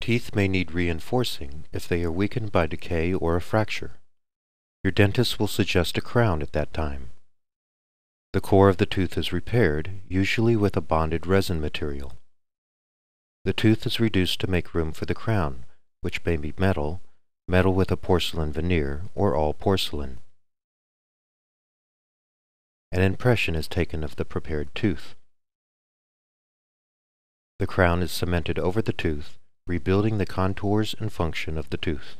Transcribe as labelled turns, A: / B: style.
A: Teeth may need reinforcing if they are weakened by decay or a fracture. Your dentist will suggest a crown at that time. The core of the tooth is repaired, usually with a bonded resin material. The tooth is reduced to make room for the crown, which may be metal, metal with a porcelain veneer, or all porcelain. An impression is taken of the prepared tooth. The crown is cemented over the tooth, rebuilding the contours and function of the tooth.